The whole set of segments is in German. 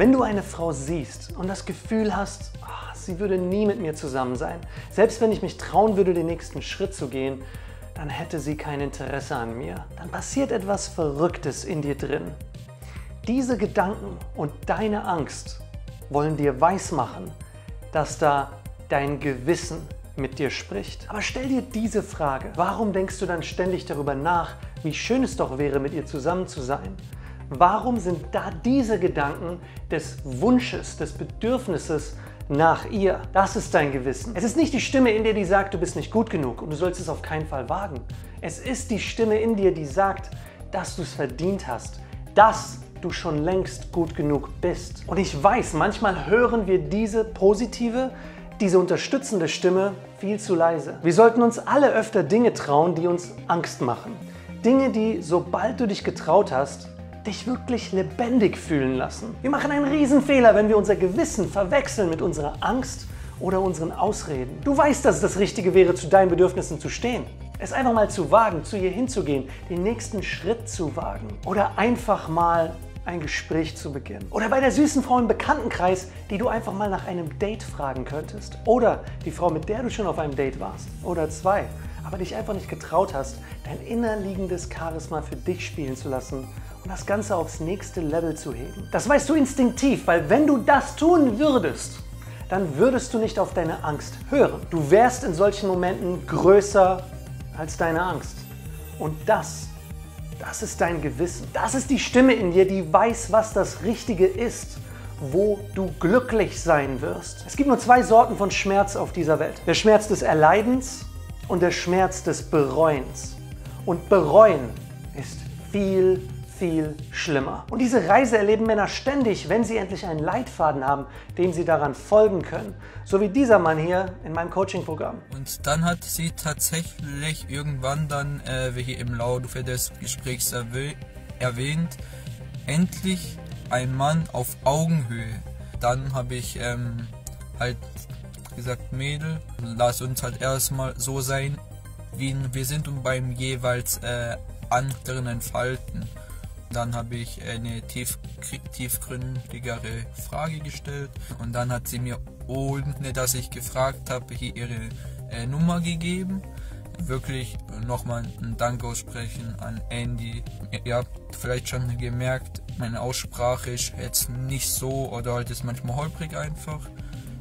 Wenn du eine Frau siehst und das Gefühl hast, ach, sie würde nie mit mir zusammen sein, selbst wenn ich mich trauen würde, den nächsten Schritt zu gehen, dann hätte sie kein Interesse an mir. Dann passiert etwas Verrücktes in dir drin. Diese Gedanken und deine Angst wollen dir weismachen, dass da dein Gewissen mit dir spricht. Aber stell dir diese Frage, warum denkst du dann ständig darüber nach, wie schön es doch wäre, mit ihr zusammen zu sein? Warum sind da diese Gedanken des Wunsches, des Bedürfnisses nach ihr? Das ist dein Gewissen. Es ist nicht die Stimme in dir, die sagt, du bist nicht gut genug und du sollst es auf keinen Fall wagen. Es ist die Stimme in dir, die sagt, dass du es verdient hast, dass du schon längst gut genug bist. Und ich weiß, manchmal hören wir diese positive, diese unterstützende Stimme viel zu leise. Wir sollten uns alle öfter Dinge trauen, die uns Angst machen. Dinge, die, sobald du dich getraut hast, dich wirklich lebendig fühlen lassen. Wir machen einen Riesenfehler, wenn wir unser Gewissen verwechseln mit unserer Angst oder unseren Ausreden. Du weißt, dass es das Richtige wäre, zu deinen Bedürfnissen zu stehen. Es einfach mal zu wagen, zu ihr hinzugehen, den nächsten Schritt zu wagen. Oder einfach mal ein Gespräch zu beginnen. Oder bei der süßen Frau im Bekanntenkreis, die du einfach mal nach einem Date fragen könntest. Oder die Frau, mit der du schon auf einem Date warst. Oder zwei. Aber dich einfach nicht getraut hast, dein innerliegendes Charisma für dich spielen zu lassen und das Ganze aufs nächste Level zu heben. Das weißt du instinktiv, weil wenn du das tun würdest, dann würdest du nicht auf deine Angst hören. Du wärst in solchen Momenten größer als deine Angst. Und das, das ist dein Gewissen. Das ist die Stimme in dir, die weiß, was das Richtige ist, wo du glücklich sein wirst. Es gibt nur zwei Sorten von Schmerz auf dieser Welt. Der Schmerz des Erleidens und der Schmerz des Bereuens. Und bereuen ist viel, viel schlimmer. Und diese Reise erleben Männer ständig, wenn sie endlich einen Leitfaden haben, dem sie daran folgen können. So wie dieser Mann hier in meinem Coaching-Programm. Und dann hat sie tatsächlich irgendwann dann, äh, wie hier im Laufe des Gesprächs erwähnt, endlich ein Mann auf Augenhöhe. Dann habe ich ähm, halt gesagt, Mädel, lass uns halt erstmal so sein, wie wir sind und beim jeweils äh, anderen entfalten. Dann habe ich eine tief, tiefgründigere Frage gestellt und dann hat sie mir, ohne dass ich gefragt habe, hier ihre äh, Nummer gegeben. Wirklich nochmal ein Dank aussprechen an Andy. Ihr habt vielleicht schon gemerkt, meine Aussprache ist jetzt nicht so oder halt ist manchmal holprig einfach.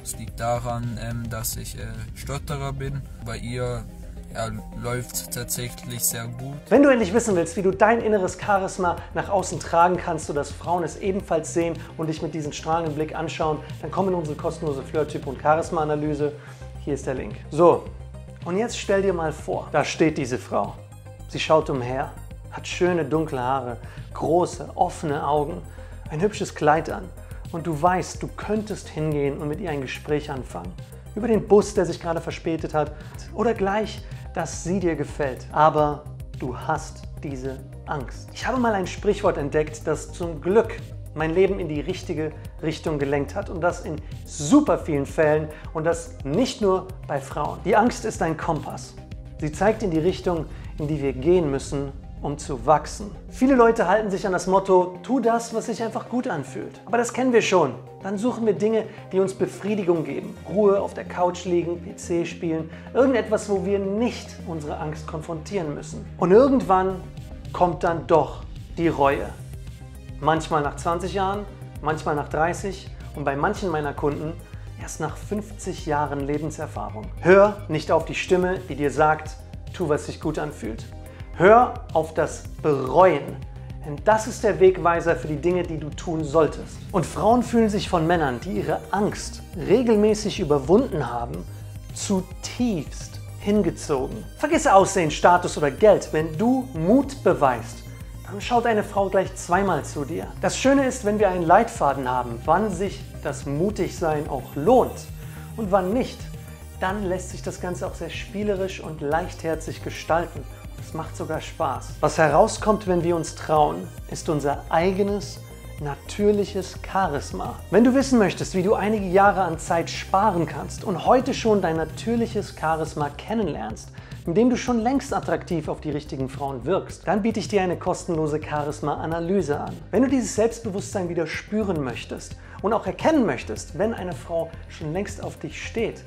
Es liegt daran, ähm, dass ich äh, Stotterer bin. Bei ihr er läuft tatsächlich sehr gut. Wenn du endlich wissen willst, wie du dein inneres Charisma nach außen tragen kannst, sodass Frauen es ebenfalls sehen und dich mit diesem strahlenden Blick anschauen, dann komm in unsere kostenlose Flirt-Typ- und Charisma-Analyse. Hier ist der Link. So, und jetzt stell dir mal vor, da steht diese Frau. Sie schaut umher, hat schöne dunkle Haare, große, offene Augen, ein hübsches Kleid an. Und du weißt, du könntest hingehen und mit ihr ein Gespräch anfangen. Über den Bus, der sich gerade verspätet hat. Oder gleich dass sie dir gefällt. Aber du hast diese Angst. Ich habe mal ein Sprichwort entdeckt, das zum Glück mein Leben in die richtige Richtung gelenkt hat und das in super vielen Fällen und das nicht nur bei Frauen. Die Angst ist ein Kompass. Sie zeigt in die Richtung, in die wir gehen müssen, um zu wachsen. Viele Leute halten sich an das Motto, tu das, was sich einfach gut anfühlt. Aber das kennen wir schon. Dann suchen wir Dinge, die uns Befriedigung geben. Ruhe, auf der Couch liegen, PC spielen, irgendetwas, wo wir nicht unsere Angst konfrontieren müssen. Und irgendwann kommt dann doch die Reue. Manchmal nach 20 Jahren, manchmal nach 30 und bei manchen meiner Kunden erst nach 50 Jahren Lebenserfahrung. Hör nicht auf die Stimme, die dir sagt, tu, was sich gut anfühlt. Hör auf das Bereuen, denn das ist der Wegweiser für die Dinge, die du tun solltest. Und Frauen fühlen sich von Männern, die ihre Angst regelmäßig überwunden haben, zutiefst hingezogen. Vergiss Aussehen, Status oder Geld. Wenn du Mut beweist, dann schaut eine Frau gleich zweimal zu dir. Das Schöne ist, wenn wir einen Leitfaden haben, wann sich das Mutigsein auch lohnt und wann nicht, dann lässt sich das Ganze auch sehr spielerisch und leichtherzig gestalten. Es macht sogar Spaß. Was herauskommt, wenn wir uns trauen, ist unser eigenes, natürliches Charisma. Wenn du wissen möchtest, wie du einige Jahre an Zeit sparen kannst und heute schon dein natürliches Charisma kennenlernst, indem du schon längst attraktiv auf die richtigen Frauen wirkst, dann biete ich dir eine kostenlose Charisma-Analyse an. Wenn du dieses Selbstbewusstsein wieder spüren möchtest und auch erkennen möchtest, wenn eine Frau schon längst auf dich steht,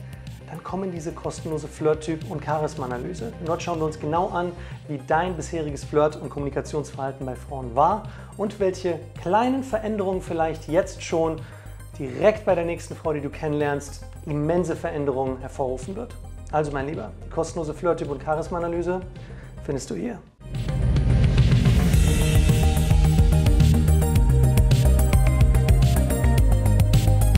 dann komm in diese kostenlose Flirt-Typ- und Charisma-Analyse. Dort schauen wir uns genau an, wie dein bisheriges Flirt- und Kommunikationsverhalten bei Frauen war und welche kleinen Veränderungen vielleicht jetzt schon direkt bei der nächsten Frau, die du kennenlernst, immense Veränderungen hervorrufen wird. Also mein Lieber, die kostenlose Flirt-Typ- und Charisma-Analyse findest du hier.